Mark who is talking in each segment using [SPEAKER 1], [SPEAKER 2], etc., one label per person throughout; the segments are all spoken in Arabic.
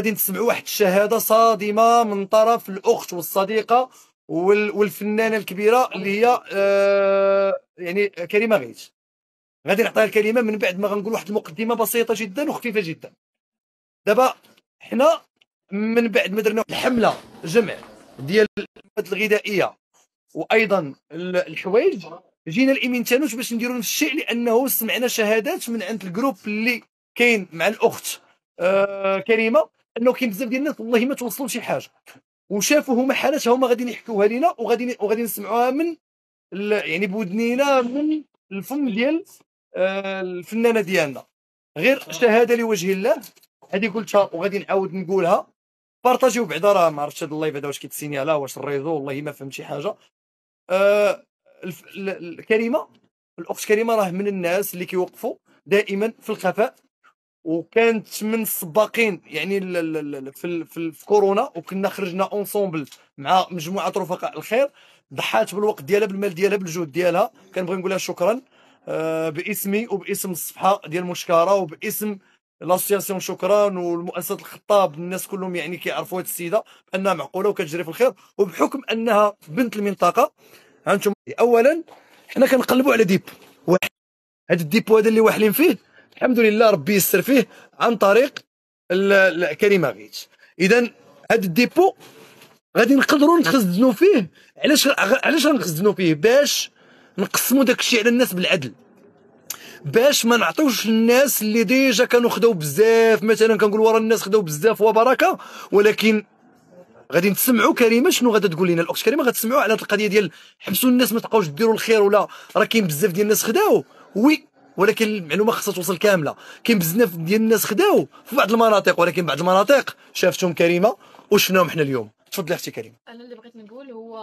[SPEAKER 1] غادي نسمعوا واحد الشهادة صادمة من طرف الأخت والصديقة والفنانة الكبيرة اللي هي آه يعني كريمة غيث. غادي نعطيها الكلمة من بعد ما غنقول واحد المقدمة بسيطة جدا وخفيفة جدا. دابا حنا من بعد ما درنا الحملة جمع ديال المواد الغذائية وأيضا الحوايج جينا الامين تانوت باش نديروا نفس الشيء لأنه سمعنا شهادات من عند ال groupe اللي كاين مع الأخت آه كريمة. إنه كاين بزاف ديال الناس والله ما توصلوا لشي حاجة. وشافوا هما حالات هما غادي يحكوها لنا وغادي وغادي نسمعوها من يعني بودنينا من الفم ديال آه الفنانة ديالنا. غير شهادة لوجه الله هذه قلتها وغادي نعاود نقولها. partagiو بعدا راه ما عرفتش هذا ال live هذا واش كيتسينيالا واش ال réseau والله ما فهمت شي حاجة. آه الكريمة الأخت كريمة راه من الناس اللي كيوقفوا دائما في الخفاء. وكانت من السباقين يعني في, في, كورونا وكنا خرجنا ensemble مع مجموعة رفقاء الخير ضحات بالوقت ديالها بالمال ديالها بالجهد ديالها. كنبغي نقول لها شكرا آه، باسمي وباسم الصفحة ديال مول شكارة وباسم l'association شكرا والمؤسسة الخطاب. الناس كلهم يعني كيعرفوا هذه السيدة بأنها معقولة وكتجري في الخير وبحكم أنها بنت المنطقة. أنتم اولا حنا كنقلبوا على dépôt. واحد هذا ال dépôt هذا اللي واحلين فيه. الحمد لله ربي يسر فيه عن طريق كريمه غيث اذا هذا ال dépôt غادي نقدروا نخزنوا فيه. علاش علاش غنخزنوا فيه؟ باش نقسموا داك الشيء على الناس بالعدل. باش ما نعطيوش الناس اللي déjà كانوا خداو بزاف. مثلا كنقول ورا الناس خداو بزاف وبركة ولكن غادي نسمعوا كريمه شنو غادا تقول لنا؟ الأخت كريمة غتسمعوا على هذه القضية ديال حبسوا الناس ما تبقاوش ديروا الخير ولا راه كاين بزاف ديال الناس خداو. وي ولكن المعلومه خصها توصل كاملة. كاين بزاف ديال الناس خداو في بعض المناطق ولكن بعض المناطق شافتهم كريمة. وشفناهم حنا اليوم؟ تفضلي أختي كريمة.
[SPEAKER 2] أنا اللي بغيت نقول هو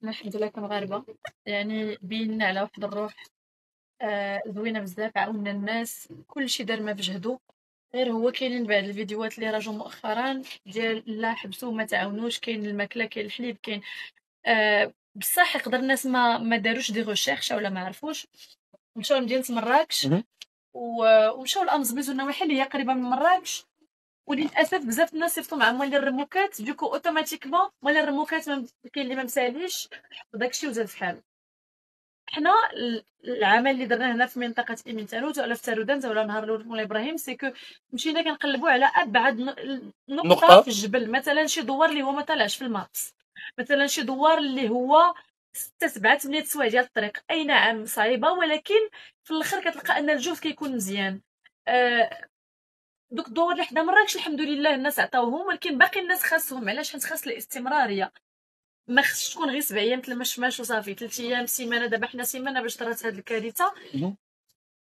[SPEAKER 2] حنا الحمد لله كمغاربة. يعني بينا على واحد الروح آه زوينة بزاف عاونا الناس كلشي دار ما بجهدو غير هو كاينين بعض الفيديوهات اللي راجوا مؤخرا ديال لا حبسوا ما تعاونوش كاين الماكلة كاين الحليب كاين آه بصح يقدر الناس ما ما داروش des recherches ولا ما عرفوش. مشاو لمدينة مراكش ومشاو لامزميز والنواحي اللي هي قريبة من مراكش وللأسف بزاف الناس صيفطوا مع موالي الرموكات. donc automatiquement موالي الرموكات كاين اللي ما مساليش. وداكشي وزاد في حاله حنا العمل اللي درناه هنا في منطقة ايمين تانوت ولا في تارودان ولا نهار الأول مولاي إبراهيم c'est que مشينا كنقلبوا على أبعد نقطة, نقطة. في الجبل. مثلا شي دوار اللي هو ما طلعش في ال maps مثلا شي دوار اللي هو ستة سبعة ثمانية سوايع ديال الطريق. اي نعم صعيبة؟ ولكن في الآخر كتلقى أن الجهد كيكون مزيان. آه دوك الدور اللي حدا مراكش الحمد لله الناس عطاوهم ولكن باقي الناس خاصهم. علاش؟ حيت خاص الاستمرارية. ما خصش تكون غير سبع أيام ما شفناش وصافي. ثلاث أيام سيمانة. دابا حنا سيمانة باش طرات هاد الكارثة.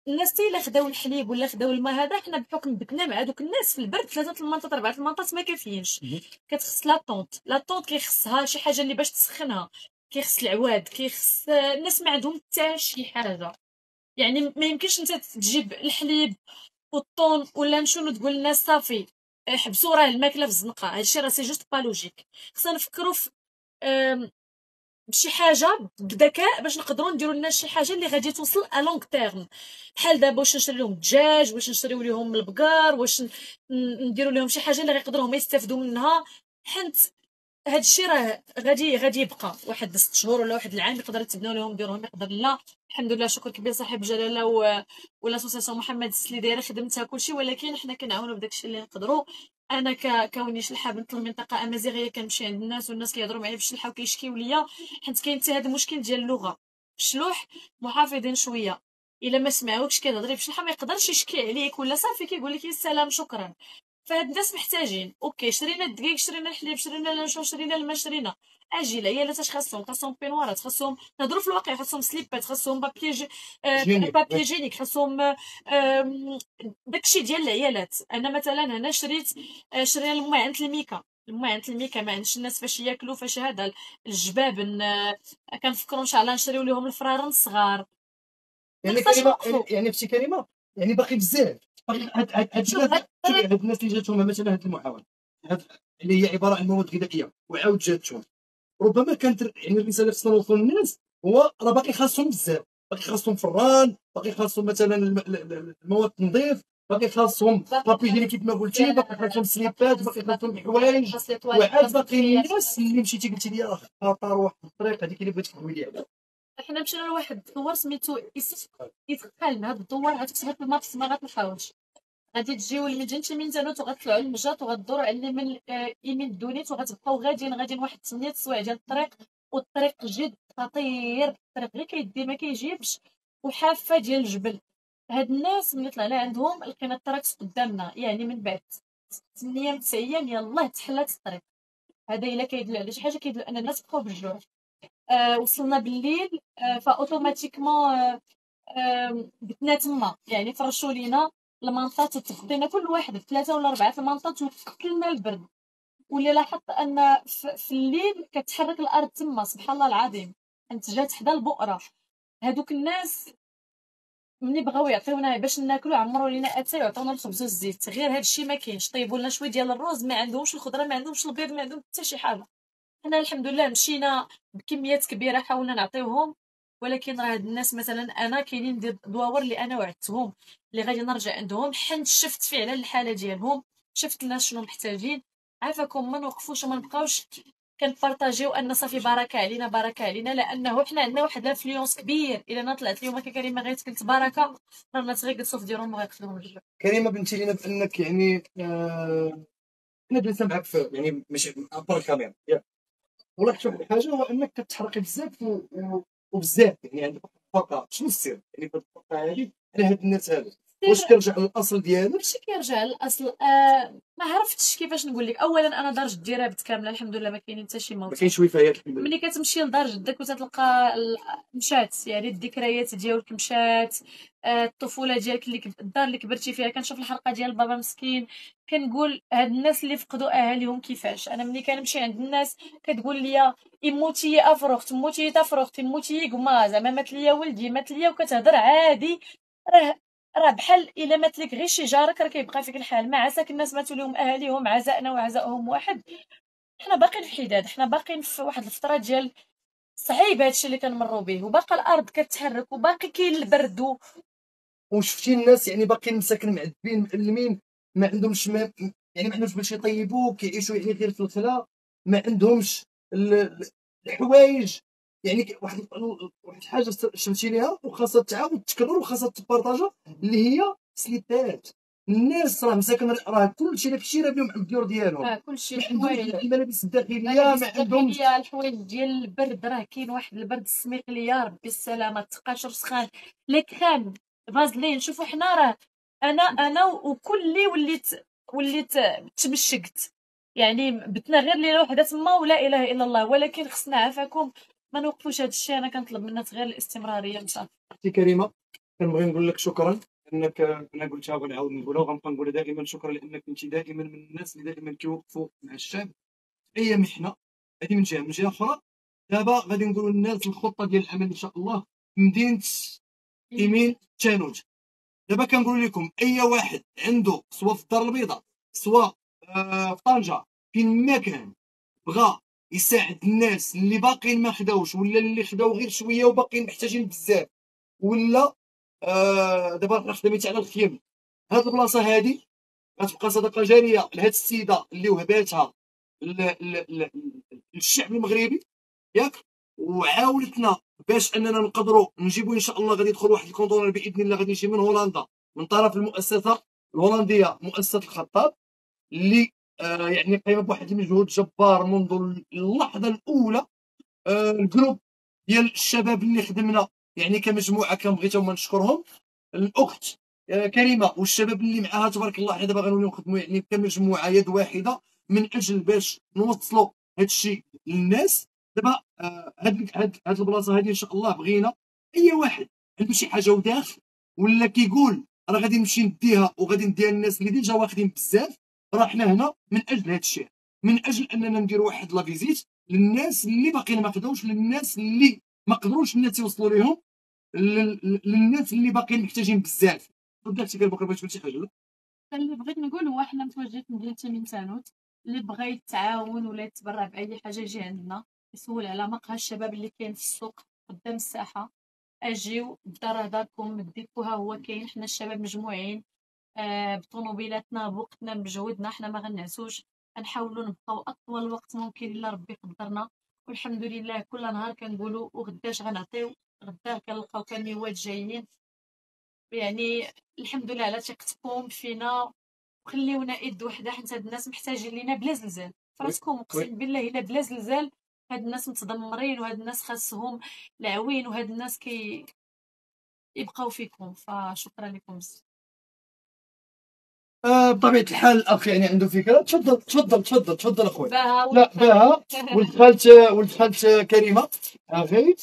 [SPEAKER 2] الناس تي الا خداو الحليب ولا خداو الماء هذا حنا بحكم بكنا مع دوك الناس في البرد ثلاثة المانطات أربعة المانطات ما كافيينش. كتخص la tente la tente كيخصها شي حاجة اللي باش تسخنها. كيخص العواد كيخص الناس ما عندهم حتى شي حاجة. يعني ما يمكنش انت تجيب الحليب والطون ولا نشونو تقول للناس صافي حبسوا راه الماكلة في الزنقة. هادشي راه c'est juste pas logique خصنا نفكروا في بشي حاجة بذكاء باش نقدروا نديروا لنا شي حاجة اللي غادي توصل à long terme بحال دابا واش نشري لهم الدجاج واش نشريو لهم البقر واش نديروا لهم شي حاجة اللي غيقدروا هما يستافدوا منها. حيت هاد الشيء راه غادي غادي يبقى واحد ست شهور ولا واحد العام يقدر يتبناو لهم يديروهم يقدر لا. الحمد لله شكر كبير صاحب جلالة و... وال association محمد السلي دايرة خدمتها كلشي. ولكن حنا كنعاونوا بداك الشيء اللي نقدروا أنا ك... كوني شلحة بنت المنطقة أمازيغية كنمشي عند الناس والناس كيهضروا معايا في الشلحه وكيشكيو ليا. حيت كاين حتى هذا المشكل ديال اللغة. الشلوح محافظين شوية. إلا ما سمعوكش كتهضري في الشلحه ما يقدرش يشكي عليك ولا صافي كيقول لك السلام شكرا. فهاد الناس محتاجين. أوكي شرينا الدقيق شرينا الحليب شرينا اللانشون شرينا الماء شرينا. أجي العيالات اش خاصهم؟ خاصهم بينوارات خاصهم نهضروا في الواقع خاصهم سليبات خاصهم papier جي آه بابي جينيك خاصهم آه داكشي ديال العيالات. أنا مثلا هنا شريت آه شرينا الماء عند الميكا. الماء عند الميكا ما عندش الناس فاش ياكلوا فاش هذا الجبابن آه كنفكروا إن شاء الله نشريو لهم الفرارن الصغار.
[SPEAKER 1] يعني كلمة يعني بشي كلمة؟ يعني باقي بزاف. هاد هاد الناس اللي جاتهم مثلا هاد المحاوله اللي هي عبارة عن مواد غذائية وعاود جاتهم. ربما كانت يعني الرسالة خصنا نوصل للناس هو راه باقي خاصهم بزاف. باقي خاصهم فران باقي خاصهم مثلا المواد التنظيف باقي خاصهم papier ديالي كيف ما قلتي باقي خاصهم سليبات باقي خاصهم حوايج. وعاد باقي الناس اللي مشيتي قلتي لي خطر واحد الطريق هذيك اللي بغيتك تقولي عليها.
[SPEAKER 2] حنا مشينا لواحد الدوار سميتو يتقال هاد الدوار غتكتبها في ال maps ما غتلقاوش غادي تجيو لمدينة إيمينتانوت وغتطلعوا لمجاط وغدوروا على اليمين يمين الدونيت وغتبقاو غاديين غاديين واحد 8 سوايع ديال الطريق. والطريق جد خطير الطريق غير كيدي ما كيجيبش. وحافة ديال الجبل. هاد الناس ملي طلعنا عندهم لقينا التراكس قدامنا يعني من بعد 8 أيام 9 أيام يلاه تحلات الطريق. هذا إلا كيدل على شي حاجة كيدل ان الناس بقاو بالجوع. آه وصلنا بالليل آه ف automatiquement آه آه بتنا تما. يعني فرشوا لينا المنطقة تغطينا كل واحد بثلاثه ولا أربعة المنطقة توكلنا البرد. واللي لاحظت أن في الليل كتحرك الأرض تما سبحان الله العظيم. أنت جات حدا البؤرة. هادوك الناس ملي بغاو يعطيونا باش ناكلو عمرو لينا أتاي وعطاونا الخبز والزيت. غير هادشي ما كاينش. طيبوا لنا شوية ديال الروز ما عندهمش الخضرة ما عندهمش البيض ما عندهم حتى شي حاجة. حنا الحمد لله مشينا بكميات كبيرة حاولنا نعطيوهم. ولكن راه هاد الناس مثلا أنا كاينين des دواور اللي أنا وعدتهم اللي غادي نرجع عندهم حيت شفت فعلا الحالة ديالهم شفت الناس شنو محتاجين. عافاكم ما نوقفوش وما نبقاوش كنبارطاجيو أن صافي بركة علينا بركة علينا لأنه حنا عندنا واحد ال influence كبير. إلا أنا طلعت اليوم كريمة غير قلت بركة راه الناس غير جلسوا في ديالهم وغيقتلوهم
[SPEAKER 1] كريمة بنتي لينا بأنك يعني آه أنا معاك في يعني ماشي à part la caméra والله شوف الحاجة هو أنك كتحرقي بزاف وبزاف يعني الفرقه شنو السر يعني الفرقه هذه على هاد الناس هذو واش كيرجع للاصل ديالو
[SPEAKER 2] ماشي كيرجع للأصل؟ آه ما عرفتش كيفاش نقول لك. اولا أنا دار جدي رابط كامله الحمد لله ما كاينين حتى شي موت
[SPEAKER 1] ما كاينش وفيات الحمد
[SPEAKER 2] لله. ملي كتمشي لدار جدك وتتلقى مشات يعني الذكريات ديالك مشات آه الطفولة ديالك اللي الدار اللي كبرتي فيها كنشوف الحلقة ديال بابا مسكين كنقول هاد الناس اللي فقدوا أهاليهم كيفاش؟ أنا ملي كنمشي عند الناس كتقول لي يموتي افروخت موتي تفروخت موتي كما زعما مات ليا ولدي مات ليا وكتهضر عادي. راه راه بحال إلا مات لك غير شي جارك راه كيبقى فيك الحال ما عساك الناس ماتوا لهم أهاليهم عزاءنا وعزاءهم واحد حنا باقيين في حداد حنا باقيين في واحد الفترة ديال صعيب هادشي اللي كنمروا به وباقا الأرض كتحرك وباقي كاين البرد.
[SPEAKER 1] وشفتي الناس يعني باقيين مساكن معذبين معلمين ما عندهمش ما يعني ما عندهمش باش يطيبوا كيعيشوا يعني غير في الخلا ما عندهمش الحوايج يعني واحد واحد الحاجة شفتي ليها وخاصها تعاود تكرر وخاصها تبارطاجا اللي هي سليبات الناس راه مساكن راه كلشي داكشي راه بهم الديور ديالهم.
[SPEAKER 2] آه كلشي الحوايج
[SPEAKER 1] الملابس الداخلية ما عندهمش
[SPEAKER 2] الحوايج ديال البرد راه كاين واحد البرد السميق اللي يا ربي السلامة تقاشر سخان لكرام فازلين شوفوا حنا راه أنا أنا وكلي وليت وليت تمشقت. يعني بتنا غير ليلة وحدة تما ولا إله إلا الله ولكن خصنا عافاكم ما نوقفوش هذا الشيء. أنا كنطلب من الناس غير الاستمرارية. صافي
[SPEAKER 1] أختي كريمة كنبغي نقول لك شكرا انك أنا قلتها ونعاود نقولها وغنبقى نقولها دائما شكرا لأنك كنتي دائما من الناس اللي دائما كيوقفوا مع الشعب أي محنة. هذه من جهة. من جهة أخرى دابا غادي نقولوا للناس الخطة ديال العمل إن شاء الله مدينه ايمين تانوت دابا كنقول لكم أي واحد عنده سواء في الدار البيضاء سواء آه في طنجة فين ما كان بغى يساعد الناس اللي باقيين ما خداوش ولا اللي خداو غير شوية وباقيين محتاجين بزاف. ولا آه دابا خدمتي على الخيم. هاد البلاصة هادي غتبقى صدقة جارية لهاد السيدة اللي وهباتها للشعب المغربي ياك؟ وعاونتنا باش أننا نقدروا نجيبوا إن شاء الله غادي يدخل واحد ال conteneur بإذن الله غادي يجي من هولندا من طرف المؤسسة الهولندية مؤسسة الخطاب اللي يعني قايمه بواحد المجهود جبار منذ اللحظة الأولى. آه ال groupe ديال الشباب اللي خدمنا يعني كمجموعة كنبغي هما نشكرهم. الأخت آه كريمة والشباب اللي معاها تبارك الله حنا دابا غنوليو نخدموا يعني كمجموعة يد واحدة من أجل باش نوصلوا هذا الشيء للناس. دابا آه هاد هاد هاد البلاصة هذه إن شاء الله بغينا أي واحد عنده شي حاجة وداخل ولا كيقول راه غادي نمشي نديها وغادي نديها للناس اللي déjà واخدين بزاف راه حنا هنا من أجل هذا الشيء من أجل أننا نديروا واحد la visite للناس اللي باقيين ما خداوش للناس اللي ما قدروش الناس يوصلوا ليهم للناس اللي باقيين محتاجين بزاف. تفضل سي بكر بغيت تقول شي حاجة
[SPEAKER 2] اللي بغيت نقول هو حنا متواجدين في مدينة من تانوت اللي بغى يتعاون ولا يتبرع بأي حاجة يجي عندنا يسول على مقهى الشباب اللي كاين في السوق قدام الساحة. أجيو الدار داركم ديكو ها هو كاين حنا الشباب مجموعين. آه، بطوموبيلاتنا بوقتنا بمجهودنا حنا ما غنعسوش. غنحاولوا نبقاو أطول وقت ممكن إلا ربي قدرنا. والحمد لله كل نهار كنقولوا وغداش غنعطيو غدا كنلقاو كاميوات جايين. يعني الحمد لله على ثقتكم فينا. وخليونا ايد وحدة حيت هاد الناس محتاجين لينا بلا زلزال. فراسكم اقسم بالله إلا بلا زلزال هاد الناس متدمرين وهاد الناس خاصهم العوين وهاد الناس كي يبقاو فيكم. فشكرا لكم. بزاف
[SPEAKER 1] آه بطبيعة الحال الأخ يعني عنده فكرة. تفضل تفضل تفضل تفضل أخويا.
[SPEAKER 2] باها
[SPEAKER 1] لا باها. ولد خالت ولد خالت كريمة. أخي.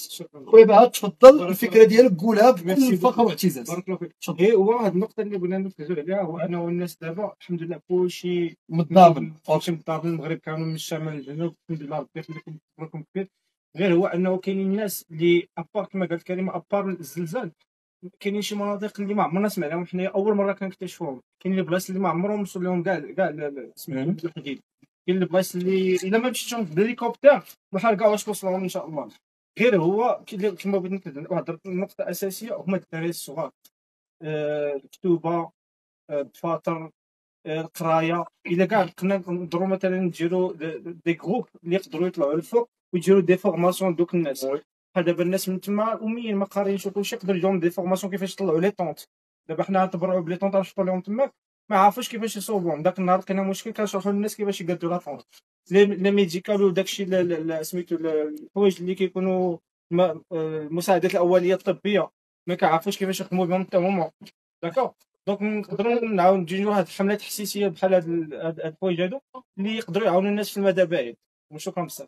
[SPEAKER 1] خويا باها. تفضل. الفكرة ديالك قولها بكل فخر. واعتزاز.
[SPEAKER 3] بارك الله فيك.
[SPEAKER 1] تفضل.
[SPEAKER 3] هي هو واحد النقطة اللي بغينا نركزوا عليها. هو أنه الناس دابا الحمد لله كلشي
[SPEAKER 1] متضامن.
[SPEAKER 3] كلشي متضامن. المغرب كانوا من الشمال للجنوب. الحمد لله ربي يخليكم كبير غير هو أنه كاينين الناس اللي أبار كما قالت كريمة أبار الزلزال. كاينين شي مناطق اللي ما عمرنا سمعناهم. حنا أول مرة كنكتشفوهم. كاينين البلايص اللي ما عمرهم وصل لهم كاع كاع سمعوا الحديد كاين البلايص اللي إلا ما مشيتهم بالهليكوبتر بحال كاع واش توصلهم إن شاء الله. غير هو كما بغيت نأكد واحد النقطة أساسية هما الدراري الصغار. آه، الكتوبة آه، الدفاتر آه، القراية. إلا كاع كنا نقدروا مثلا نديروا des groupes اللي يقدروا يطلعوا للفوق ويديروا des formations دوك الناس. دابا الناس من تما أميين ما قاريينش وكلشي يقدروا يديروا des formations كيفاش يطلعوا les tentes دابا حنا نتبرعوا ب les tentes نشطوا لهم تماك ما عارفوش كيفاش يصوبوهم داك النهار لقينا مشكل كنشرحوا للناس كيفاش يقادوا la tente les médicales وداكشي سميتو الحوايج اللي كيكونوا آه، المساعدات الأولية الطبية. ما كيعرفوش كيفاش يخدموا بهم حتى هما. d'accord donc نقدروا نعاون نديروا واحد الحمله تحسيسيه بحال هاد ال- هاد هاد الحوايج هادو اللي يقدروا يعاونوا الناس في المدى بعيد وشكرا بزاف.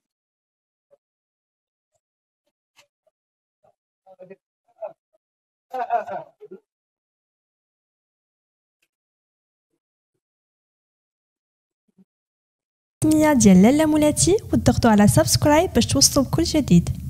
[SPEAKER 4] التقنية ديال لالا مولاتي وضغطوا على سبسكرايب باش توصلوا بكل جديد.